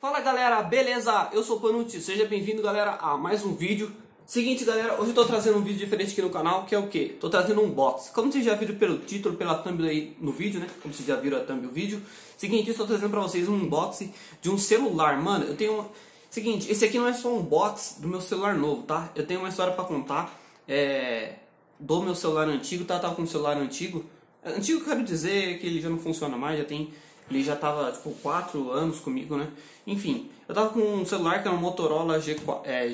Fala galera, beleza? Eu sou o Panucci, seja bem-vindo galera a mais um vídeo Seguinte galera, hoje eu tô trazendo um vídeo diferente aqui no canal, que é o que? Tô trazendo um box. Como vocês já viram pelo título, pela thumb aí no vídeo, né? Como vocês já viram a thumb do vídeo. Seguinte, eu estou trazendo pra vocês um unboxing de um celular. Mano, eu tenho... Uma... Seguinte, esse aqui não é só um box do meu celular novo, tá? Eu tenho uma história pra contar é... do meu celular antigo, tá? Tava com um celular antigo. Antigo quero dizer que ele já não funciona mais, já tem ele já tava, tipo, 4 anos comigo, né? Enfim, eu tava com um celular que era um Motorola G4, é,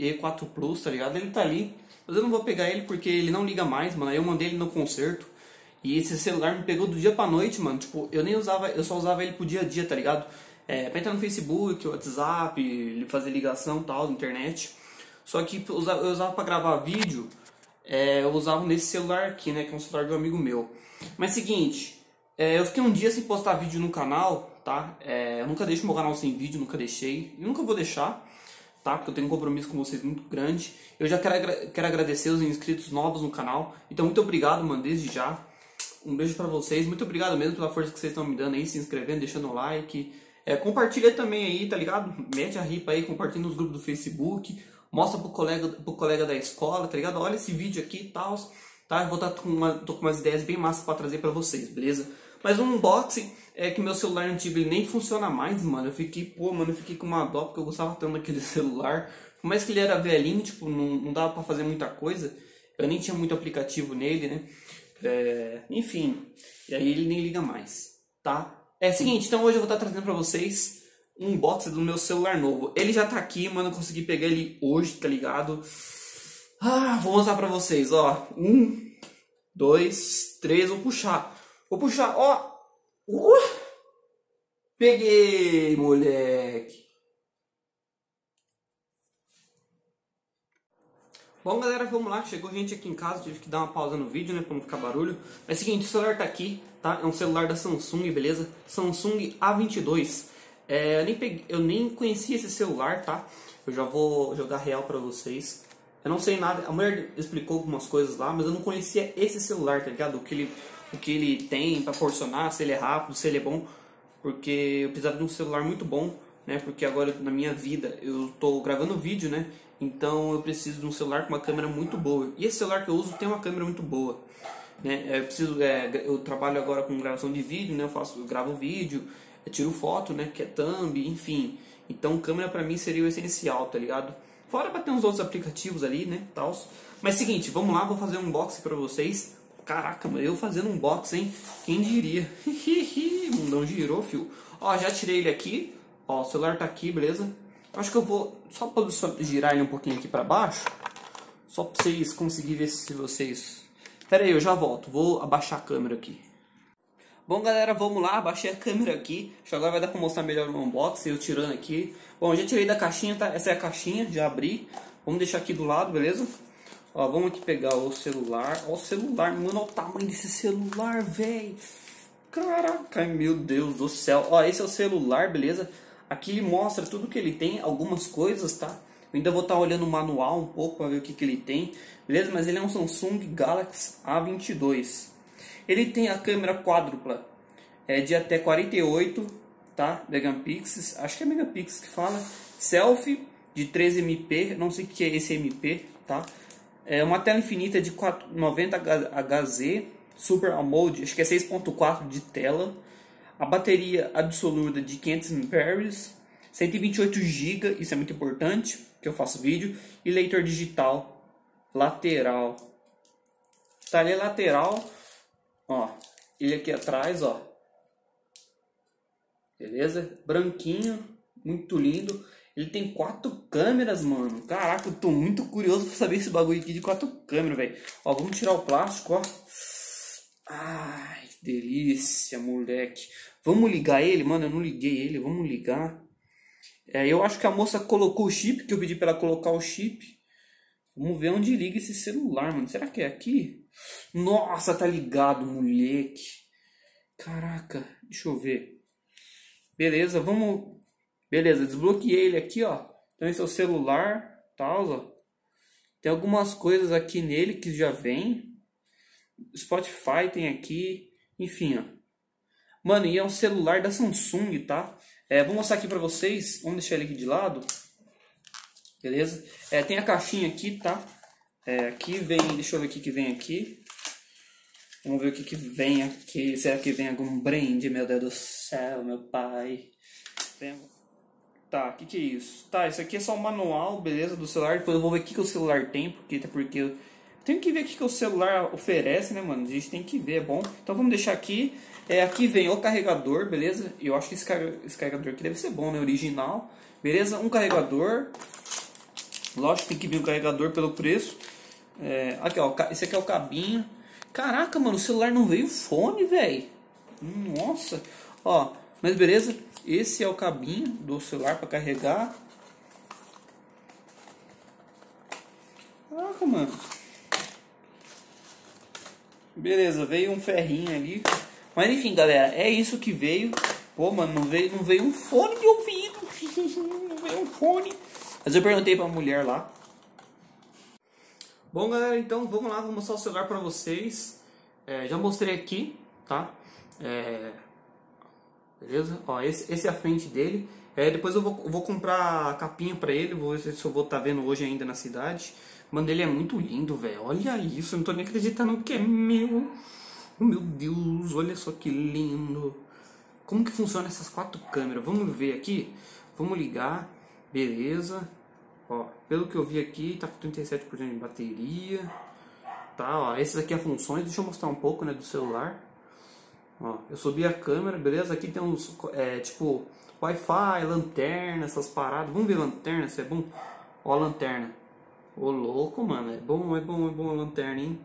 E4 Plus, tá ligado? Ele tá ali, mas eu não vou pegar ele porque ele não liga mais, mano. Aí eu mandei ele no conserto. E esse celular me pegou do dia pra noite, mano. Tipo, eu nem usava, eu só usava ele pro dia a dia, tá ligado? É, pra entrar no Facebook, WhatsApp, fazer ligação tal, internet. Só que eu usava pra gravar vídeo, é, eu usava nesse celular aqui, né? Que é um celular de um amigo meu. Mas seguinte, é, eu fiquei um dia sem postar vídeo no canal, tá? É, eu nunca deixo meu canal sem vídeo, nunca deixei. E nunca vou deixar, tá? Porque eu tenho um compromisso com vocês muito grande. Eu já quero, quero agradecer os inscritos novos no canal. Então, muito obrigado, mano, desde já. Um beijo pra vocês. Muito obrigado mesmo pela força que vocês estão me dando aí, se inscrevendo, deixando o like. É, compartilha também aí, tá ligado? Mete a ripa aí, compartilha nos grupos do Facebook. Mostra pro colega, pro colega da escola, tá ligado? Olha esse vídeo aqui e tal. Tá? Eu vou estar tá com, uma, tô com umas ideias bem massas pra trazer pra vocês, beleza? Mas um unboxing é que meu celular antigo ele nem funciona mais, mano. Eu fiquei, pô, mano, eu fiquei com uma dó porque eu gostava tanto daquele celular. Por mais que ele era velhinho, tipo, não, não dava pra fazer muita coisa. Eu nem tinha muito aplicativo nele, né? É, enfim, e aí ele nem liga mais, tá? É seguinte, então hoje eu vou estar trazendo pra vocês um unboxing do meu celular novo. Ele já tá aqui, mano, eu consegui pegar ele hoje, tá ligado? Ah, vou mostrar pra vocês, ó. Um, dois, três, vou puxar. Vou puxar, ó. Uh! Peguei, moleque. Bom, galera, vamos lá. Chegou gente aqui em casa, tive que dar uma pausa no vídeo, né, pra não ficar barulho. Mas é o seguinte, o celular tá aqui, tá? É um celular da Samsung, beleza? Samsung A22. É, eu, nem peguei, eu nem conhecia esse celular, tá? Eu já vou jogar real pra vocês. Eu não sei nada, a mulher explicou algumas coisas lá, mas eu não conhecia esse celular, tá ligado? O que ele o que ele tem para proporcionar, se ele é rápido, se ele é bom, porque eu precisava de um celular muito bom, né? Porque agora na minha vida eu estou gravando vídeo, né? Então eu preciso de um celular com uma câmera muito boa. E esse celular que eu uso tem uma câmera muito boa, né? Eu preciso, é, eu trabalho agora com gravação de vídeo, né? Eu faço, eu gravo vídeo, eu tiro foto, né? Que é thumb, enfim. Então câmera para mim seria o essencial, tá ligado? Fora para ter uns outros aplicativos ali, né? Tals. Mas seguinte, vamos lá, vou fazer um unboxing para vocês Caraca, mano, eu fazendo um box, hein? Quem diria? Mundão girou, fio. Ó, já tirei ele aqui. Ó, o celular tá aqui, beleza? Acho que eu vou só girar ele um pouquinho aqui pra baixo. Só pra vocês conseguirem ver se vocês... Pera aí, eu já volto. Vou abaixar a câmera aqui. Bom, galera, vamos lá. Abaixei a câmera aqui. Acho que agora vai dar pra mostrar melhor o unboxing, eu tirando aqui. Bom, já tirei da caixinha, tá? Essa é a caixinha, já abri. Vamos deixar aqui do lado, beleza? Ó, vamos aqui pegar o celular. Ó, o celular, mano, olha o tamanho desse celular, velho. Caraca, meu Deus do céu. Ó, esse é o celular, beleza? Aqui ele mostra tudo que ele tem, algumas coisas, tá? Eu ainda vou estar tá olhando o manual um pouco para ver o que, que ele tem, beleza? Mas ele é um Samsung Galaxy A22. Ele tem a câmera quádrupla, é de até 48, tá? Megapixels, acho que é megapixels que fala. Selfie de 3 MP, não sei o que é esse MP, tá? É uma tela infinita de 90 Hz, Super AMOLED, acho que é 6.4 de tela. A bateria absoluta de 500 mAh, 128 GB, isso é muito importante, que eu faço vídeo, e leitor digital lateral. Tá ali lateral, ó, ele aqui atrás, ó. Beleza? Branquinho, muito lindo. Ele tem quatro câmeras, mano. Caraca, eu tô muito curioso pra saber esse bagulho aqui de quatro câmeras, velho. Ó, vamos tirar o plástico, ó. Ai, que delícia, moleque. Vamos ligar ele? Mano, eu não liguei ele. Vamos ligar. É, eu acho que a moça colocou o chip, que eu pedi pra ela colocar o chip. Vamos ver onde liga esse celular, mano. Será que é aqui? Nossa, tá ligado, moleque. Caraca, deixa eu ver. Beleza, vamos Beleza, desbloqueei ele aqui, ó. Então esse é o celular, tal, ó. Tem algumas coisas aqui nele que já vem. Spotify tem aqui, enfim, ó. Mano, e é um celular da Samsung, tá? É, vou mostrar aqui pra vocês, vamos deixar ele aqui de lado. Beleza? É, tem a caixinha aqui, tá? É, aqui vem, deixa eu ver o que que vem aqui. Vamos ver o que que vem aqui. Será que vem algum brinde, meu Deus do céu, meu pai? Vem... Tá, o que que é isso? Tá, isso aqui é só o manual, beleza, do celular. Depois eu vou ver o que que o celular tem, porque até porque eu tenho que ver o que que o celular oferece, né, mano? A gente tem que ver, é bom. Então vamos deixar aqui. É, aqui vem o carregador, beleza? Eu acho que esse, esse carregador aqui deve ser bom, né? Original. Beleza? Um carregador. Lógico, tem que vir o carregador pelo preço. É, aqui, ó. Esse aqui é o cabinho. Caraca, mano, o celular não veio fone, velho. Nossa. Ó, mas beleza. Esse é o cabinho do celular para carregar. Caraca, mano. Beleza, veio um ferrinho ali. Mas enfim, galera, é isso que veio. Pô, mano, não veio, não veio um fone de ouvido. não veio um fone. Mas eu perguntei pra mulher lá. Bom, galera, então vamos lá, vou mostrar o celular pra vocês. É, já mostrei aqui, tá? É, beleza? Ó, esse, esse é a frente dele. É, depois eu vou, vou comprar a capinha pra ele, vou ver se eu vou estar tá vendo hoje ainda na cidade. Mano, ele é muito lindo, velho. Olha isso, eu não tô nem acreditando que é meu. Oh, meu Deus, olha só que lindo. Como que funciona essas quatro câmeras? Vamos ver aqui. Vamos ligar. Beleza. Ó, pelo que eu vi aqui, tá com 37% de bateria. Tá, ó. Essas aqui são é funções. Deixa eu mostrar um pouco, né, do celular. Ó, eu subi a câmera, beleza? Aqui tem uns, é, tipo, Wi-Fi, lanterna, essas paradas. Vamos ver lanterna, se é bom? Ó a lanterna. Ô, louco, mano. É bom, é bom, é bom a lanterna, hein?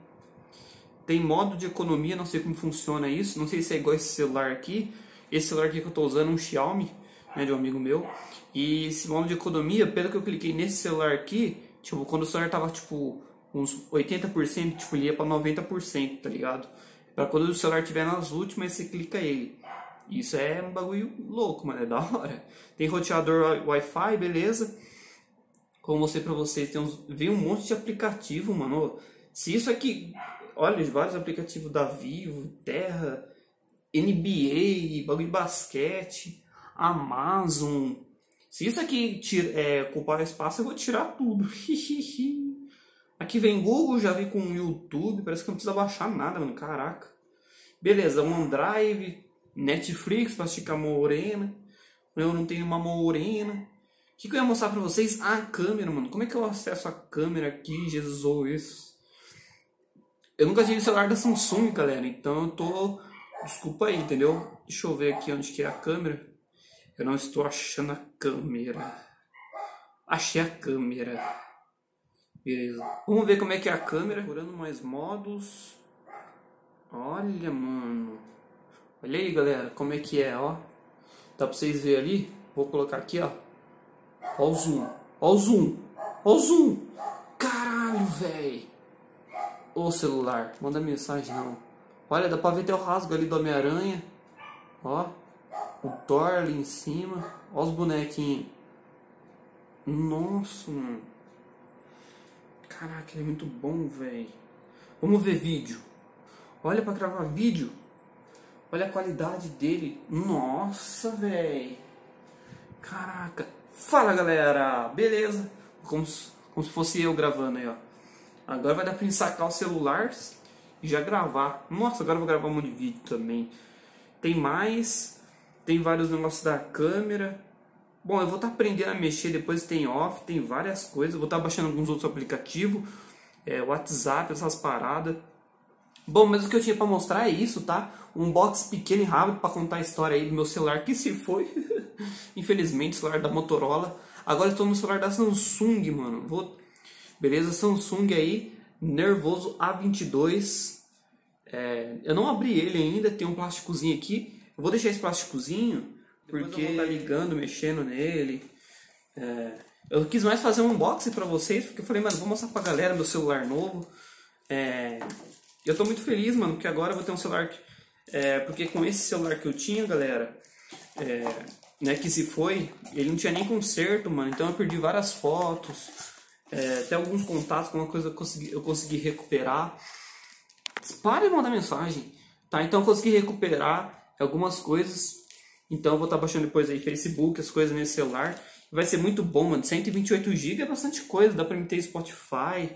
Tem modo de economia, não sei como funciona isso. Não sei se é igual esse celular aqui. Esse celular aqui que eu tô usando é um Xiaomi, né, de um amigo meu. E esse modo de economia, pelo que eu cliquei nesse celular aqui, tipo, quando o celular tava, tipo, uns 80%, tipo, ele ia pra 90%, tá ligado? Pra quando o celular tiver nas últimas, você clica ele. Isso é um bagulho louco, mano, é da hora. Tem roteador Wi-Fi, beleza. Como eu mostrei pra vocês, tem uns, vem um monte de aplicativo, mano. Se isso aqui olha, vários aplicativos da Vivo, Terra, NBA, bagulho de basquete, Amazon. Se isso aqui tira, é, ocupar espaço, eu vou tirar tudo. aqui vem Google, já vi com YouTube, parece que não precisa baixar nada, mano. Caraca. Beleza, OneDrive, Netflix pra esticar morena. Eu não tenho uma morena. O que, que eu ia mostrar pra vocês? A câmera, mano. Como é que eu acesso a câmera aqui, Jesus ou isso? Eu nunca tive celular da Samsung, galera, então eu tô. Desculpa aí, entendeu? Deixa eu ver aqui onde que é a câmera. Eu não estou achando a câmera. Achei a câmera. Beleza. Vamos ver como é que é a câmera. Procurando mais modos. Olha, mano. Olha aí, galera, como é que é, ó. Dá pra vocês verem ali? Vou colocar aqui, ó. Ó o zoom. Ó o zoom. Ó o zoom. Caralho, velho. Ô celular, manda mensagem não. Olha, dá pra ver até o rasgo ali do Homem-Aranha. Ó. O Thor ali em cima. Ó os bonequinhos. Nossa, mano. Caraca, ele é muito bom, velho. Vamos ver vídeo. Olha pra gravar vídeo. Olha a qualidade dele. Nossa, velho. Caraca. Fala, galera. Beleza? Como, como se fosse eu gravando aí, ó. Agora vai dar pra sacar o celular e já gravar. Nossa, agora eu vou gravar um monte de vídeo também. Tem mais, tem vários negócios da câmera. Bom, eu vou estar tá aprendendo a mexer, depois tem off, tem várias coisas. vou estar tá baixando alguns outros aplicativos, é, WhatsApp, essas paradas. Bom, mas o que eu tinha para mostrar é isso, tá? Um box pequeno e rápido para contar a história aí do meu celular que se foi. Infelizmente, celular da Motorola. Agora estou no celular da Samsung, mano. Vou Beleza? Samsung aí, Nervoso A22. É, eu não abri ele ainda, tem um plásticozinho aqui. Eu vou deixar esse plásticozinho porque eu vou estar ligando, mexendo nele. É, eu quis mais fazer um unboxing para vocês, porque eu falei, mano, vou mostrar pra galera meu celular novo. É, eu tô muito feliz, mano, porque agora eu vou ter um celular. Que, é, porque com esse celular que eu tinha, galera, é, né, que se foi, ele não tinha nem conserto, mano. Então eu perdi várias fotos. É, até alguns contatos, alguma coisa eu consegui, eu consegui recuperar. Para de mandar mensagem, tá? Então eu consegui recuperar algumas coisas. Então eu vou estar tá baixando depois aí Facebook, as coisas nesse celular. Vai ser muito bom, mano. 128 GB é bastante coisa. Dá pra me ter Spotify.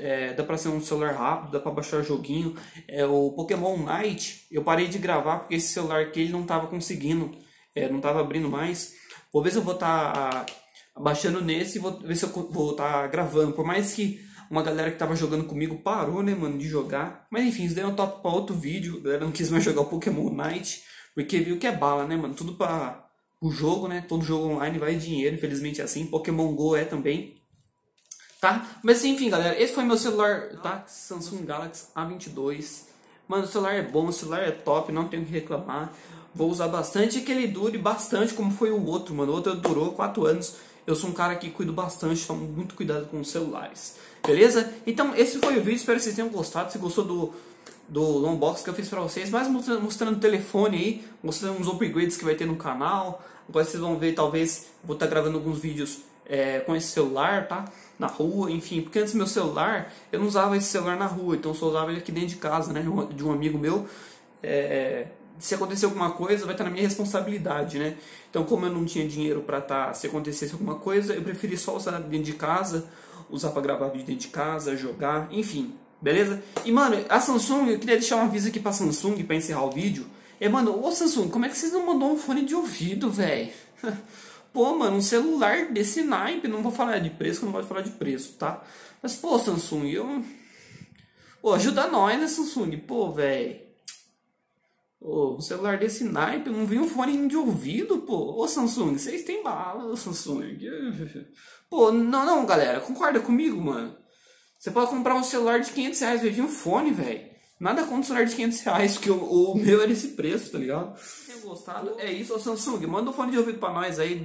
É, dá pra ser um celular rápido, dá pra baixar joguinho. É, o Pokémon Night, eu parei de gravar porque esse celular aqui ele não tava conseguindo, é, não tava abrindo mais. Vou ver se eu vou estar tá baixando nesse e vou ver se eu vou estar tá gravando. Por mais que uma galera que tava jogando comigo parou, né, mano, de jogar. Mas enfim, isso daí é um top pra outro vídeo. A galera não quis mais jogar o Pokémon Night, porque viu que é bala, né, mano? Tudo pra o jogo, né? Todo jogo online vai dinheiro, infelizmente é assim. Pokémon Go é também. Tá? Mas enfim, galera, esse foi meu celular, tá? Samsung Galaxy A22. Mano, o celular é bom, o celular é top, não tenho que reclamar. Vou usar bastante e que ele dure bastante, como foi o outro, mano. O outro durou 4 anos. Eu sou um cara que cuido bastante, tomo muito cuidado com os celulares. Beleza? Então, esse foi o vídeo. Espero que vocês tenham gostado. Se gostou do, do unboxing que eu fiz pra vocês, mais mostrando, mostrando o telefone aí, mostrando uns upgrades que vai ter no canal. Agora vocês vão ver, talvez, vou estar tá gravando alguns vídeos é, com esse celular, tá? Na rua, enfim, porque antes meu celular, eu não usava esse celular na rua, então só usava ele aqui dentro de casa, né? De um amigo meu. É, se acontecer alguma coisa, vai estar na minha responsabilidade, né? Então, como eu não tinha dinheiro para estar, tá, se acontecesse alguma coisa, eu preferi só usar dentro de casa, usar para gravar vídeo dentro de casa, jogar, enfim, beleza? E mano, a Samsung, eu queria deixar um aviso aqui para Samsung para encerrar o vídeo. É, mano, ô Samsung, como é que vocês não mandou um fone de ouvido, velho? Pô, mano, um celular desse naipe, não vou falar de preço, não gosto falar de preço, tá? Mas, pô, Samsung, eu. Pô, ajuda nós, né, Samsung? Pô, velho. Ô, um celular desse naipe, não vi um fone de ouvido, pô. Ô, Samsung, vocês têm bala, Samsung. Pô, não, não, galera, concorda comigo, mano. Você pode comprar um celular de 500 reais, vai vir um fone, velho. Nada contra um celular de 500 reais, porque o, o meu era esse preço, tá ligado? Se gostado, é isso, ô Samsung, manda um fone de ouvido pra nós aí.